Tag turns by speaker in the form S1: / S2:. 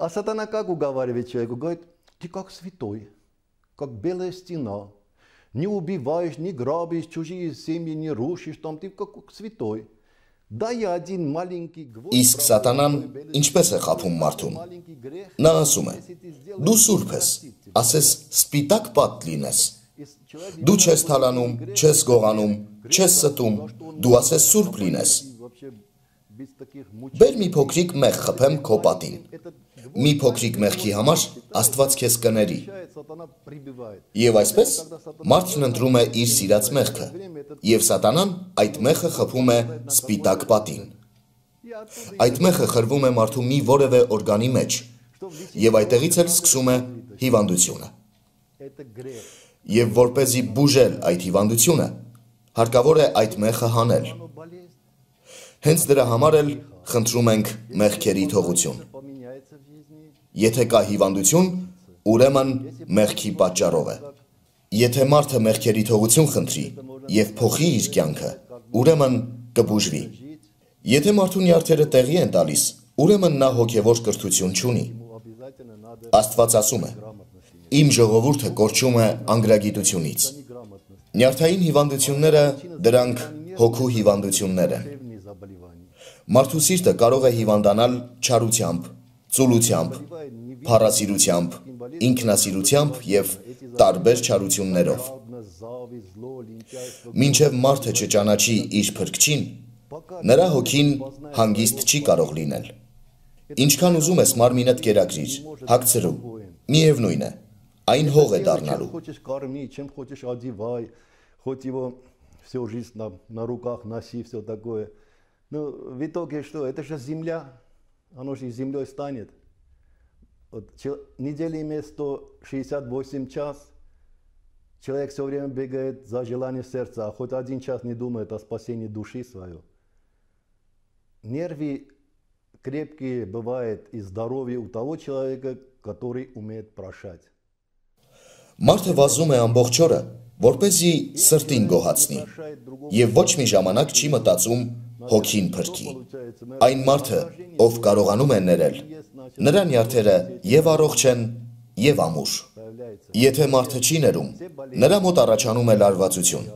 S1: А сатана как уговаривает человека? Говорит, ты как святой, как белая стена. Не убиваешь, не грабишь, чужие семьи не рушишь, там ты как святой. Да я один маленький гвоздь.
S2: Իսկ սատանան ինչպես է խափում մարդուն։ Նա ասում է. Դու սուրբ ես, ասես սպիտակ պատ լինես։ Դու չես թալանում, չես գողանում, չես ստում, դու ասես սուրբ լինես։ Բեր մի փոքրիկ մեղ խփեմ քո պատին։ Մի փոքրիկ մեղքի համար Աստված քեզ կների։ Եվ այսպես մարդն ընտրում է իր սիրած մեղքը, եւ սատանան այդ մեղը խփում է սպիտակ պատին։ Այդ մեղը խրվում է մարդու մի որևէ օրգանի մեջ, եւ այդտեղից էլ սկսում է հիվանդությունը։ Եվ որ เป զի բուժել այդ հիվանդությունը, հարկավոր է այդ մեղը հանել։ Հենց դրա համար էլ խնդրում ենք մեղքերի թողություն։ Եթե կա հիվանդություն, ուրեմն մեղքի պատճառով է։ Եթե մարդը մեղքերի թողություն խնդրի եւ փոխի իր կյանքը, ուրեմն կբուժվի։ Եթե մարդու նյարդերը տեղի են տալիս, ուրեմն նա հոգևոր կրթություն չունի։ Աստված ասում է. Իմ ժողովուրդը կորչում է անգրագիտությունից։ Նյարդային հիվանդությունները դրանք հոգու հիվանդություններ են։ Մարդու սիրտը կարող է հիվանդանալ չարությամբ, ծուլությամբ, փառասիրությամբ, ինքնասիրությամբ եւ տարբեր չարություններով։ Մինչև մարդը չճանաչի իր փրկչին, նրա հոգին հանգիստ չի կարող լինել։ Ինչքան ուզում ես մարմինդ կերակրիր, հագցրու։ Միևնույն է, այն հող է դառնալու։
S1: Хоть его всю жизнь на, на руках носи, все такое. Ну, в итоге что? Это же земля. Оно же землей станет. Вот, неделя имеет 168 час. Человек все время бегает за желание сердца, а хоть один час не думает о спасении души своей. Нервы крепкие бывает и здоровье у того человека, который умеет прощать.
S2: Մարդը վազում է ամբողջ օրը, որ เป զի սրտին գոհացնի, եւ ոչ մի ժամանակ չի մտածում հոգին փրկի։ Այն մարդը, ով կարողանում է ներել, նրա նյարդերը եւ առողջ են եւ ամուր։ Եթե մարդը չի ներում, նրա մոտ առաջանում է լարվածություն։